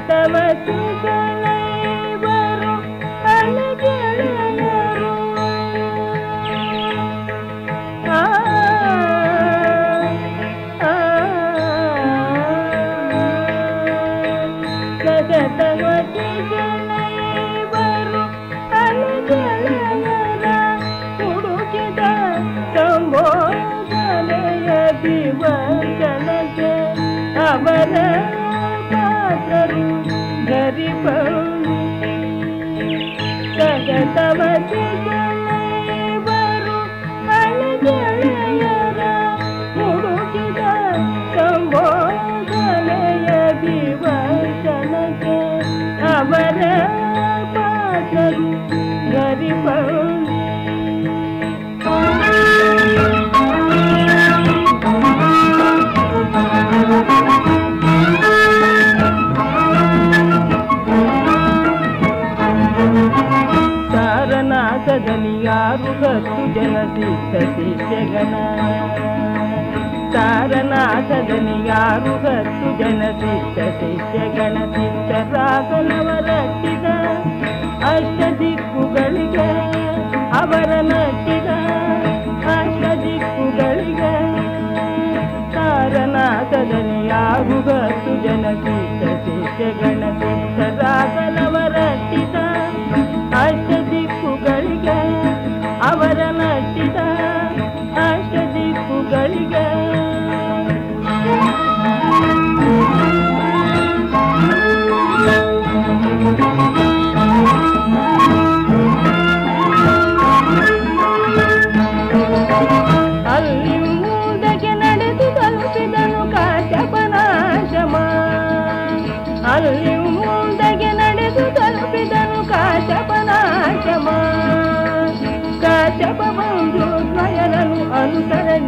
ಕಟ್ಟವ పౌని జగతవతి జనేవరు అలజలయర ముడుకిద సంబోధనయ వివర్తనకే అవర Potter గరిపౌ ಜನಸಿದ್ಧ ಸಿದ್ಧ ಗಣಸಿದ್ಧ ರಾಗನವರಟ್ಟಿಗ ಅಷ್ಟ ದಿಕ್ಕುಗಳಿಗೆ ಅವರ ನಟ್ಟಿಗ ಅಷ್ಟ ದಿಕ್ಕುಗಳಿಗೆ ಕಾರಣಾಸದಲ್ಲಿ ಆಗುಗತ್ತು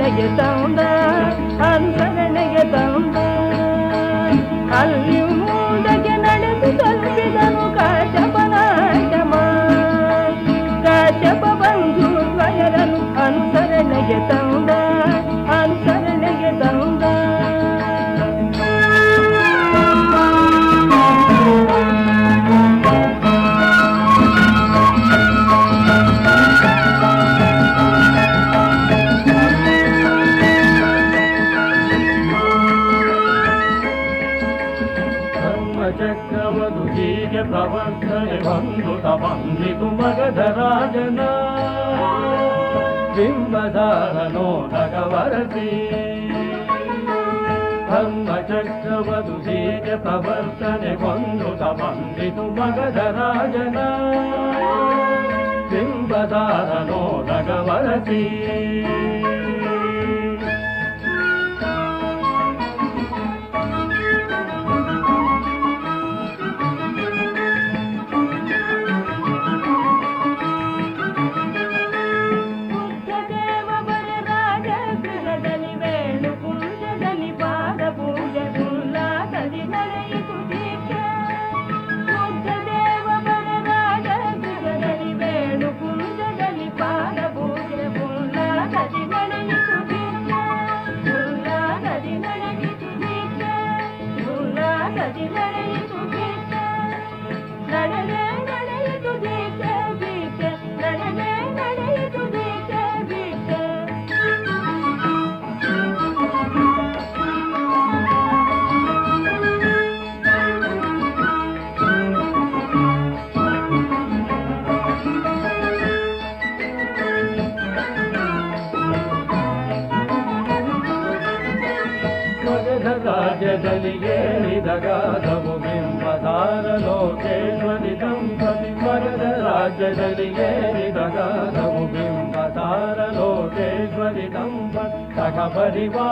也在。ರಾಜನ ಬಿಂಬಧಾರನೋ ನಗವರಸಿ ಬ್ರಹ್ಮಚಕ್ರವದು ಹೀಗ ಪ್ರವರ್ತನೆ ಕೊಂಡು ತಮಂದಿತು ಮಗದ ರಾಜನ ಬಿಂಬಧಾರನೋ ನಗವರಸಿ परिवा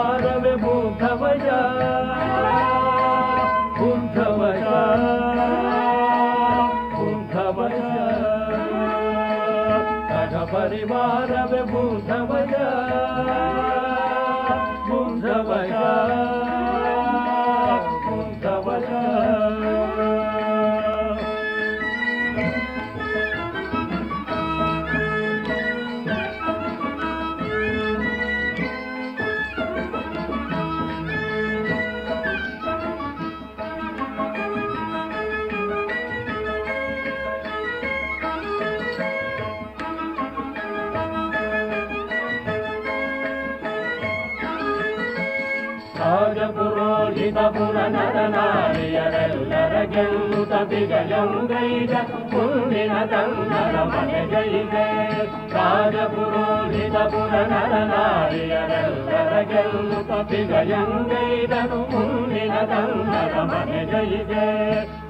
ಗೆಲ್ಲುತ ವಿಜಯಂಗೈದ ಮುಂದಿನ ತಂದರ ಮನೆಗೈದೆ ರಾಜಪುರೋಹಿತ ಪುರ ನರ ನಾರಿಯರೆಲ್ಲರ ಗೆಲ್ಲುತ ವಿಜಯಂಗೈದನು ಮುಂದಿನ ತಂದರ ಮನೆಗೈದೆ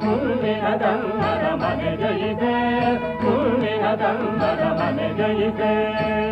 ಮುಂದಿನ ತಂದರ ಮನೆಗೈದೆ ಮುಂದಿನ ತಂದರ ಮನೆಗೈದೆ ಶುದ್ಧೋಧನ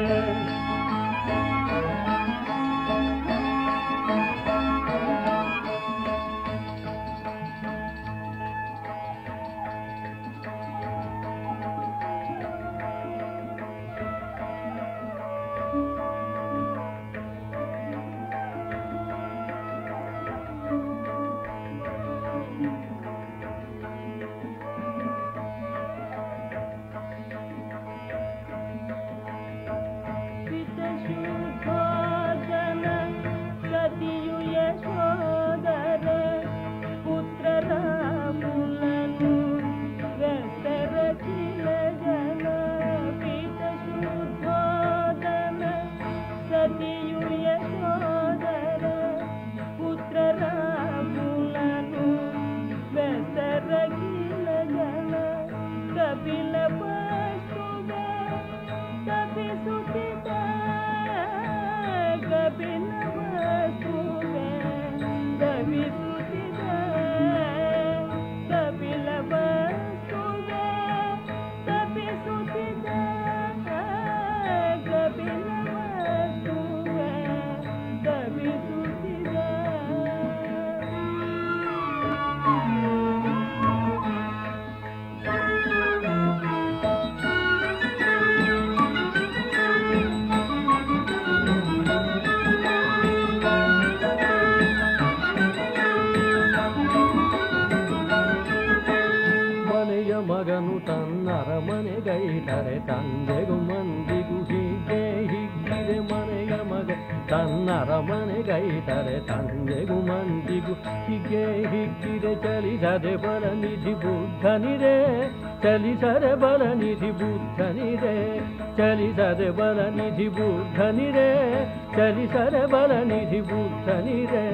ಮನೆಗೈದರೆ ತಂದೆಗೂ ಮಂದಿಗೂ ಹೀಗೆ ಹಿಗ್ಗಿದೆ ಚಲಿಸದೆ ಬಲ ನಿಧಿ ಬುದ್ಧನಿದೆ ಚಲಿಸದೆ ಬಲ ನಿಧಿ ಬುದ್ಧನಿದೆ ಚಲಿಸದೆ ಬಲ ನಿಧಿ ಬುದ್ಧನಿದೆ ಚಲಿಸದೆ ಬಲ ನಿಧಿ ಬುದ್ಧನಿದೆ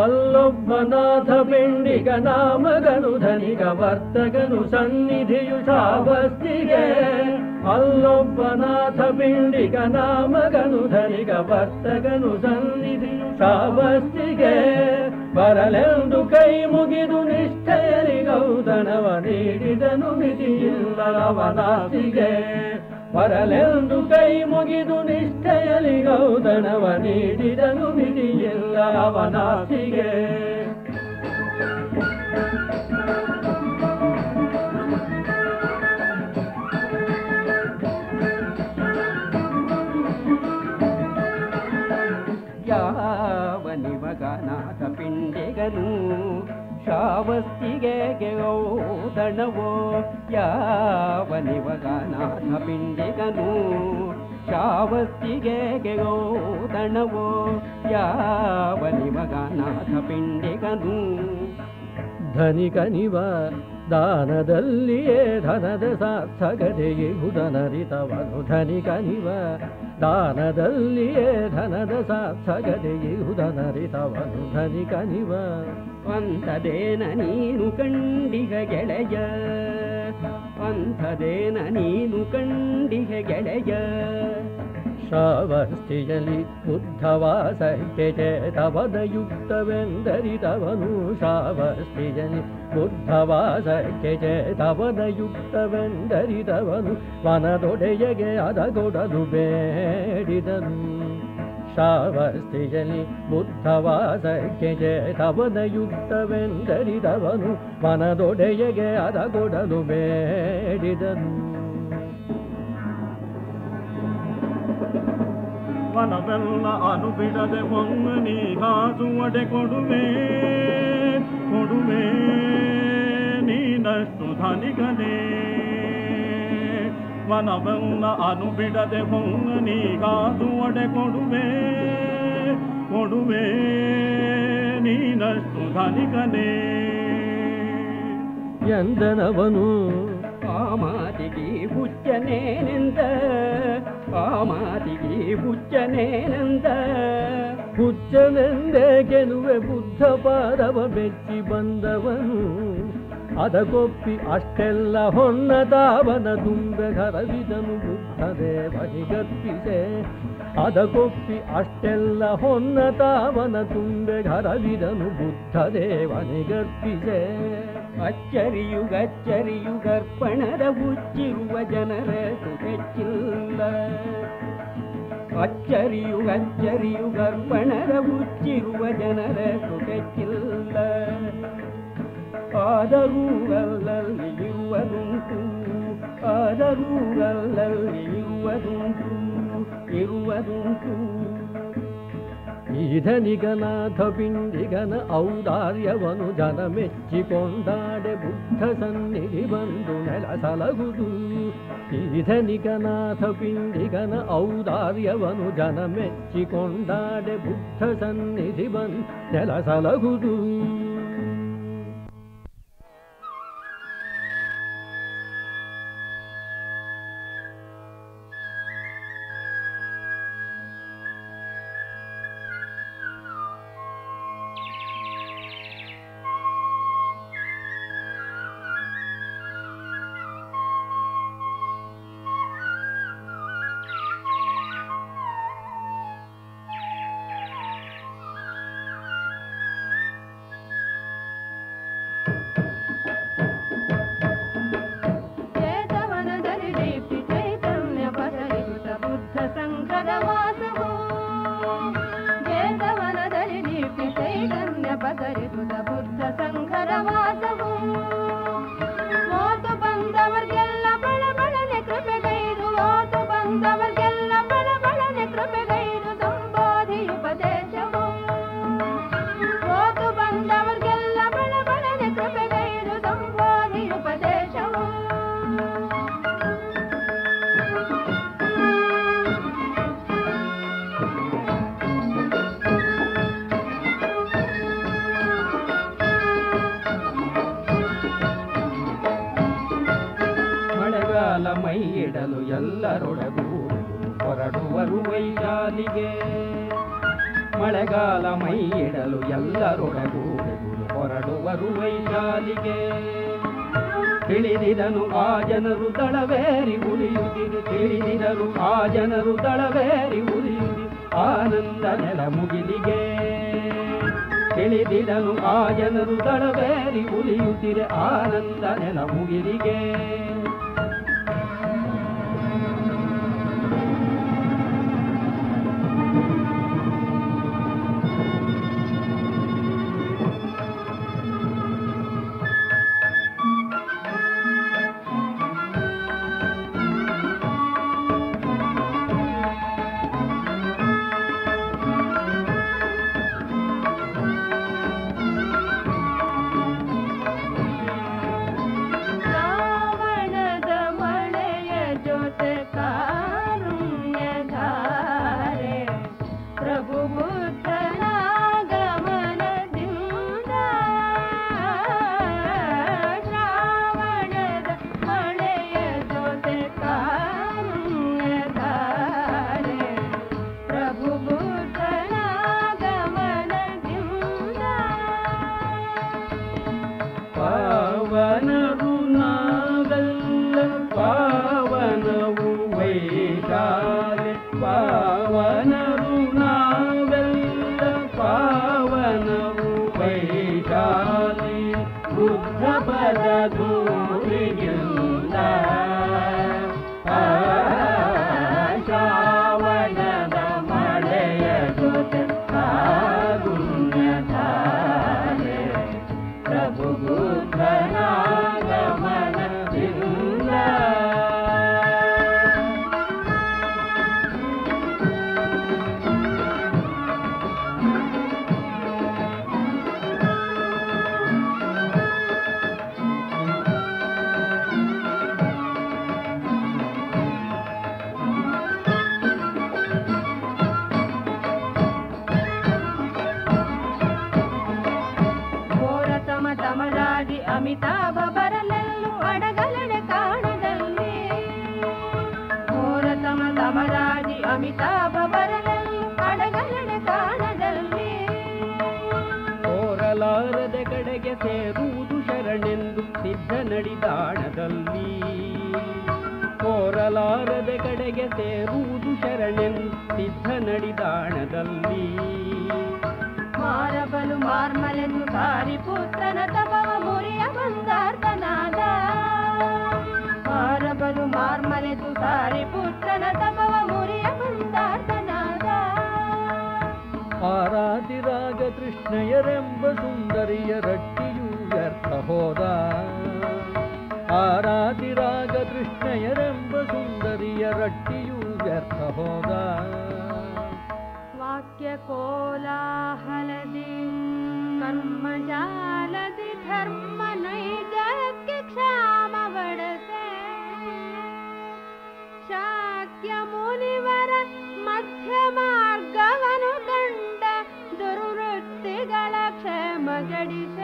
ಅಲ್ಲೊಬ್ಬನಾಥ ಪಿಂಡಿಗ ನಾಮಗನು ಧನಿಗ ವರ್ತಗನು ಸನ್ನಿಧಿಯು ಶಾವಸ್ತಿಗೆ ಅಲ್ಲೊಬ್ಬನಾಥ ಪಿಂಡಿಗ ನಾಮಗನು ಧನಿಗ ವರ್ತಗನು ಸನ್ನಿಧಿಯು ಶಾವಸ್ತಿಗೆ ಬರಲೆಂದು ಕೈ ಮುಗಿದು ನಿಷ್ಠೆಯರಿ ಗೌತನವ ನೀಡಿದನು ಮಿತಿಯಿಲ್ಲವನಾಸಿಗೆ ಬರಲೆಂದು ಕೈ ಮುಗಿದು ನಿಷ್ಠೆಯಲಿ ಗೌದಣವ ನೀಡಿದನು ಮಿತಿಯಿಲ್ಲ ಅವನಾಸಿಗೆ. ಶಾವಸ್ತಿಗೆ ಗೆೌದಣವೋ ಯಾವ ನಿಮಗನಾಥ ಪಿಂಡಿಗನು ಶಾವಸ್ತಿಗೆ ಗೆೌದಣವೋ ಯಾವ ನಿಮಗನಾಥ ಪಿಂಡಿಗನು ಧನಿಕನಿವ ದಾನದಲ್ಲಿಯೇ ಧನದ ಸಾರ್ಥಕತೆಗೆ ಹುದನರಿತವನು ಧನಿಕನಿವ ದಾನದಲ್ಲಿಯೇ ಧನದ ಸಾರ್ಥಕತೆಗೆ ಹುದನರಿತವನು ಧನಿಕನಿವ ಅಂಥದೇನ ನೀನು ಕಂಡಿಗ ಗೆಳೆಯ. ಅಂಥದೇನ ನೀನು ಕಂಡಿಗ ಗೆಳೆಯ. ಶ್ರಾವಸ್ತಿಯಲಿ ಬುದ್ಧವಾಸಕ್ಕೆ ಚೇತವದಯುಕ್ತವೆಂದರಿತವನು ಶ್ರಾವಸ್ತಿಯಲಿ ಬುದ್ಧವಾಸಕ್ಕೆ ಚೇತವದಯುಕ್ತವೆಂದರಿತವನು ವನದೊಡೆಯಗೆ ಅದಗೊಡಲು ಬೇಡಿದನು. ಶ್ರಾವಸ್ತಿಯಲಿ ಬುದ್ಧವಾಸಕ್ಕೆ ಚೇತವದಯುಕ್ತವೆಂದರಿದವನು ವನದೊಡೆಯಗೆ ಅದಗೊಡಲು ಬೇಡಿದನು. ವನವೆಲ್ಲ ಅನುಬಿಡದೆ ಹಾದು ಹಾಸುವಡೆ ಕೊಡುವೆ ಕೊಡುವೆ, ನೀನಷ್ಟು ಧನಿಗನೇ ಮನವೆಲ್ಲ ಅನುಬಿಡದೆ ಹಾದು ಹಾಸುವಡೆ ಕೊಡುವೆ ಕೊಡುವೆ, ನೀನಷ್ಟು ಧನಿಗನೇ ಎಂದನವನು ಆ ಮಾತಿಗೆ ಹುಚ್ಚನೇನೆಂದ? ಆ ಮಾತಿಗೆ ಹುಚ್ಚನೇನೆಂದ? ಹುಚ್ಚನೆಂದೇ ಗೆಲುವೆ ಬುದ್ಧ ಪಾದವ ಬೆಚ್ಚಿ ಬಂದವನು. ಅದಗೊಪ್ಪಿ ಅಷ್ಟೆಲ್ಲ ಹೊನ್ನದಾವನ ತುಂಬೆ ಕರವಿದನು ಬುದ್ಧದೇ ದೇವನಿಗರ್ಪಿಸೆ ಅದಕ್ಕೊಪ್ಪಿ ಅಷ್ಟೆಲ್ಲ ಹೊನ್ನತಾವನ ತುಂಬೆ ಹರವಿದನು ಬುದ್ಧ ದೇವನಿಗರ್ಪಿಸೆ ಅಚ್ಚರಿಯುಗಚ್ಚರಿಯು ಗರ್ಪಣದ ಹುಚ್ಚಿರುವ ಜನರ ಹೆಚ್ಚಿಲ್ಲ ಅಚ್ಚರಿಯುಗಚ್ಚರಿಯು ಗರ್ಪಣದ ಹುಚ್ಚಿರುವ ಜನರ ಹೆಚ್ಚಿಲ್ಲ ಆದರೂ ಅಲ್ಲಲ್ಲಿ ಇರುವುದುಂಟು ಆದರೂ ಅಲ್ಲಲ್ಲಿ ಇರುವುದುಂಟು ಇರುವುದುಂಟು ಈಧನಿಗನಾಥ ಪಿಂಡಿಗನ ಔದಾರ್ಯವನು ಜನ ಮೆಚ್ಚಿಕೊಂಡಾಡೆ ಬುದ್ಧ ಸನ್ನಿಧಿ ಬಂದು ನೆಲಸಲಗುದು ಈಧನಿಗನಾಥ ಪಿಂಡಿಗನ ಔದಾರ್ಯವನು ಜನ ಮೆಚ್ಚಿಕೊಂಡಾಡೆ ಬುದ್ಧ ಸನ್ನಿಧಿ ಬಂದು ನೆಲಸಲಗುದು ಎಲ್ಲರೊಡಗೂಡಿ ಹೊರಡುವರು ವೈಶಾಲಿಗೆ ಮಳೆಗಾಲ ಮೈ ಇಡಲು ಎಲ್ಲರೊಡಗೂಡಿ ಹೊರಡುವರು ವೈಶಾಲಿಗೆ ತಿಳಿದಿದನು ಆ ಜನರು ದಳವೇರಿ ಉಳಿಯುತ್ತಿರು ತಿಳಿದಿದರು ಆ ಜನರು ದಳವೇರಿ ಉಳಿಯುತ್ತಿ ಆನಂದ ನೆಲ ಮುಗಿಲಿಗೆ. ತಿಳಿದಿದನು ಆ ಜನರು ದಳವೇರಿ ಉಳಿಯುತ್ತಿರೆ ಆನಂದ ನೆಲ ಮುಗಿಲಿಗೆ. ಕೋರಲಾರದೆ ಕಡೆಗೆ ಸೇರುವುದು ಶರಣೆಂದು ಸಿದ್ಧ ನಡಿದಾಣದಲ್ಲಿ. ಮಾರಬಲು ಮಾರ್ಮಲೆಂದು ಕಾರಿ ಪುತ್ರನ ತಪವ ಮುರಿಯ ಬಂದಾರ್ಥನಾದ ಮಾರಬಲು ಮಾರ್ಮಲೆಂದು ಕಾರಿ ಪುತ್ರನ ತಪವ ಮುರಿಯ ಬಂದಾರ್ಥನಾದ ಆರಾಧಿರಾಗ ಕೃಷ್ಣಯರೆಂಬ ಸುಂದರಿಯ ರಟ್ಟಿಯು ವ್ಯರ್ಥ ಹೋದ. ಆರಾಧಿರಾಗ ಕೃಷ್ಣಯರೆಂಬ ರಟ್ಟಿಯು ವ್ಯರ್ಥ ಹೋದ ವಾಕ್ಯ ಕೋಲಾಹಲದಿ ಕರ್ಮಜಾಲದಿ ಧರ್ಮ ನೈಜಕ್ಕೆ ಕ್ಷಾಮ ಬಡಸೆ ಶಾಕ್ಯ ಮುನಿವರ ಮಧ್ಯ ಮಾರ್ಗವನು ಕಂಡ ದುರ್ವೃತ್ತಿಗಳ ಕ್ಷೇಮ ಗಡಿಸೆ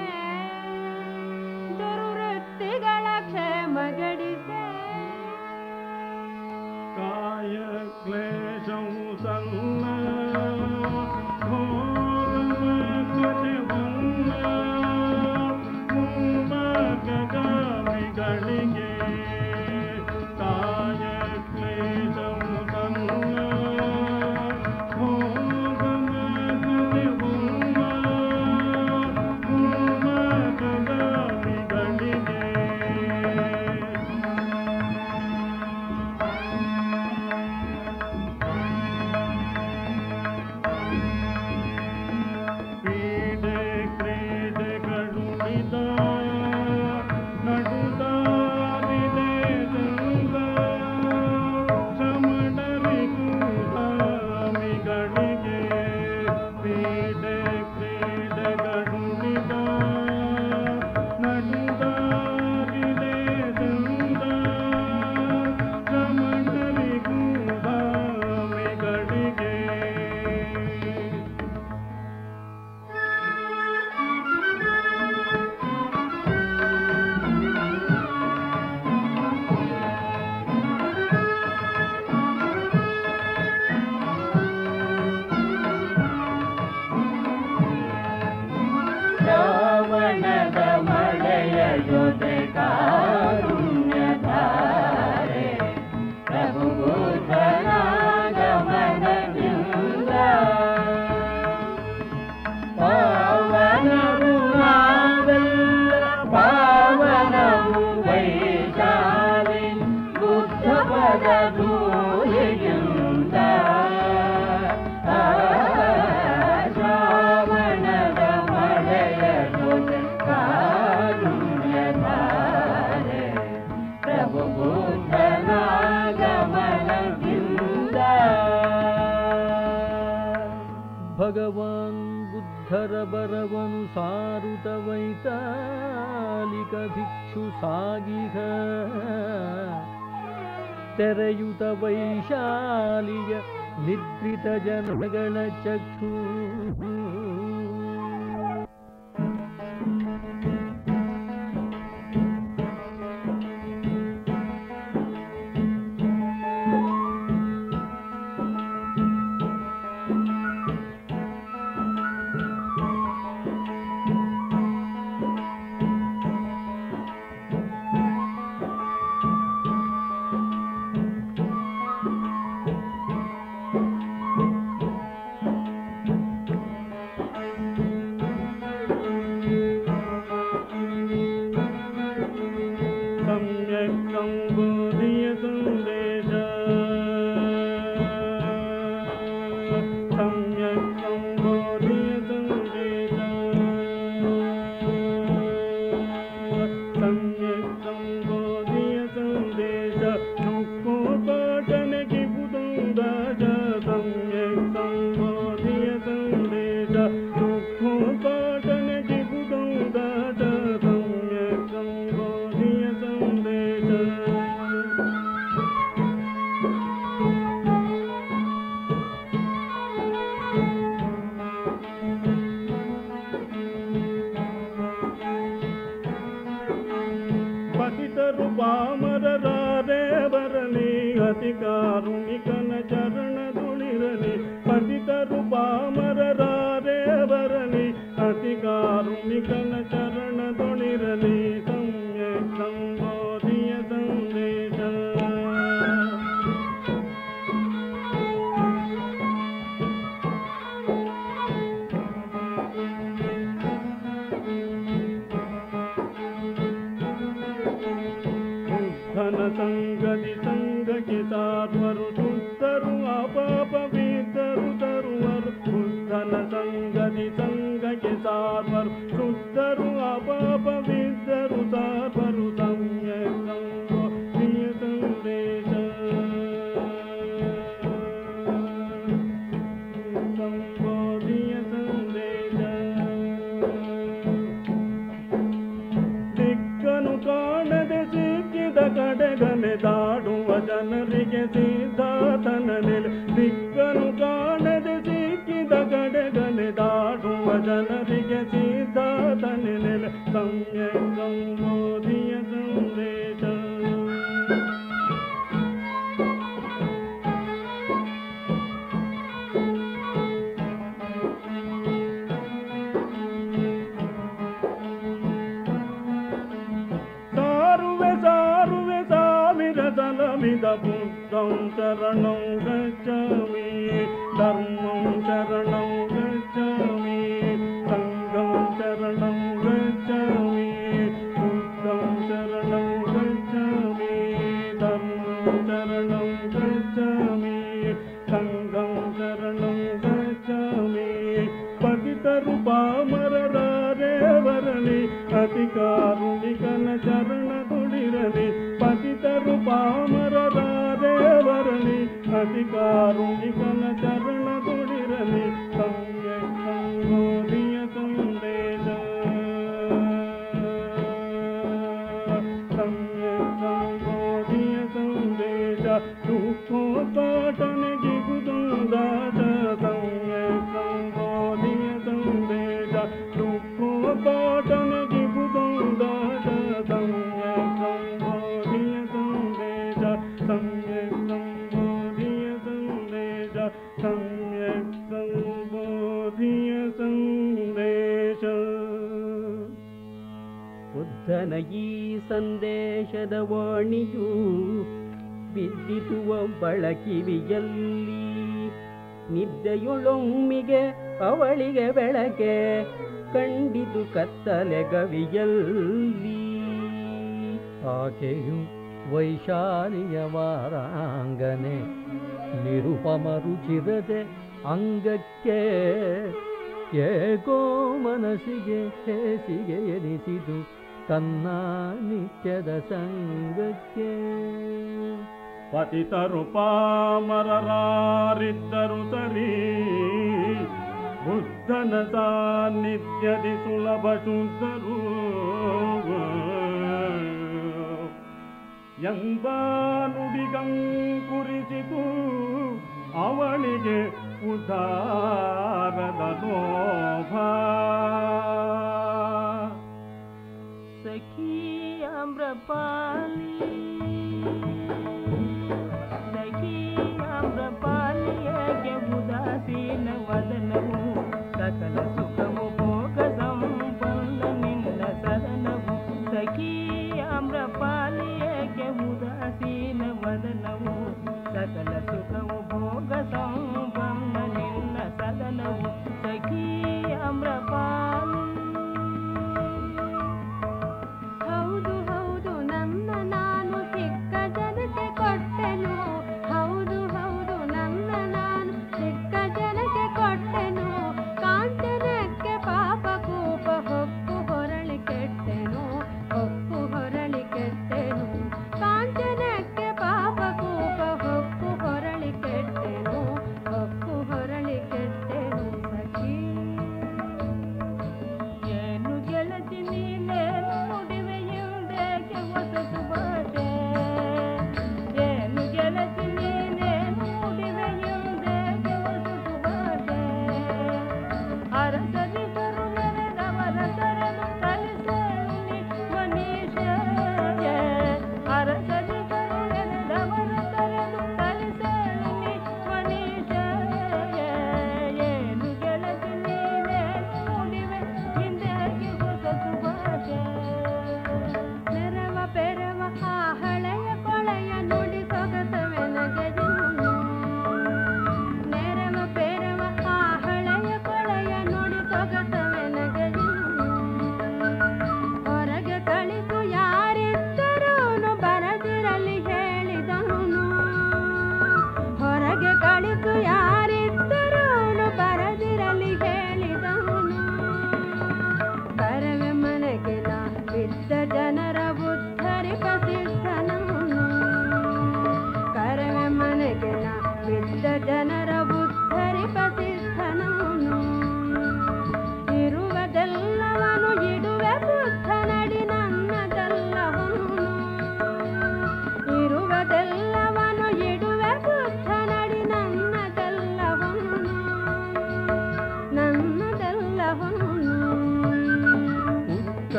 भगवान् बुद्धर बरवनुसारुत वैतालिकभिक्षु सागिः तरयुत वैशालिय निद्रितजनगणचक्षुः। शरणं गच्छामि धर्मं शरणं गच्छामि सङ्गं शरणं गच्छामि बुद्धं शरणं गच्छामि धर्मं शरणं गच्छामि सङ्गं शरणं गच्छामि पतितरु పామరదారేవరని అతి కారుణికన చరణ కుడిరని పతితరు పామ Karunikarunikana ಬಳಕಿವಿಯಲ್ಲಿ ನಿದ್ದೆಯೊಳೊಮ್ಮಿಗೆ ಅವಳಿಗೆ ಬೆಳಕೆ ಕಂಡಿದು ಕತ್ತಲೆ ಗವಿಯಲ್ಲಿ. ಆಕೆಯು ವೈಶಾಲಿಯ ವಾರಾಂಗನೆ ನಿರುಪಮರುಚಿರದೆ ಅಂಗಕ್ಕೆ ಏಕೋ ಮನಸ್ಸಿಗೆ ಹೇಸಿಗೆ ಎನಿಸಿದು ತನ್ನ ನಿತ್ಯದ ಸಂಗಕ್ಕೆ. పతితరు పామరరారిద్దరు తరి బుద్ధన సాన్నిత్యది సులభ శుద్ధరు ಎಂಬಾನುಡಿಗಂ ಕುರಿಸಿತು ಅವಳಿಗೆ ಉದಾರದ ನೋಭ ಸಖಿ ಅಮ್ರಪಾಲಿ